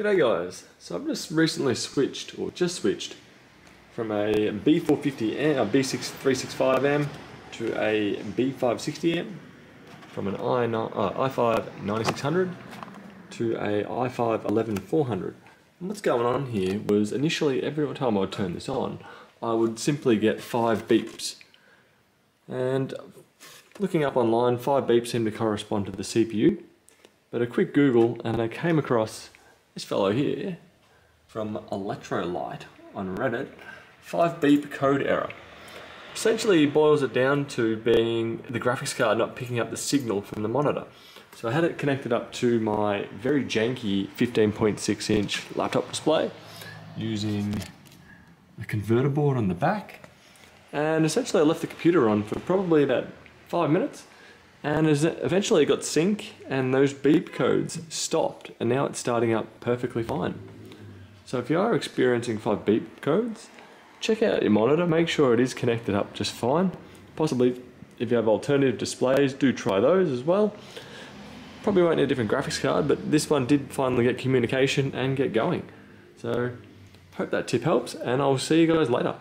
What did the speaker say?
G'day guys, so I've just recently switched, or just switched, from a B450M, a B6365M to a B560M, from an i9, uh, i5 9600 to a i5 11400. And what's going on here was initially every time I would turn this on, I would simply get five beeps. And looking up online, five beeps seem to correspond to the CPU, but a quick Google and I came across this fellow here from Electrolyte on Reddit, 5 beep code error. Essentially boils it down to being the graphics card not picking up the signal from the monitor. So I had it connected up to my very janky 15.6 inch laptop display using a converter board on the back. And essentially I left the computer on for probably about five minutes and eventually it got sync and those beep codes stopped and now it's starting up perfectly fine. So if you are experiencing five beep codes, check out your monitor, make sure it is connected up just fine. Possibly if you have alternative displays, do try those as well. Probably won't need a different graphics card, but this one did finally get communication and get going. So hope that tip helps and I'll see you guys later.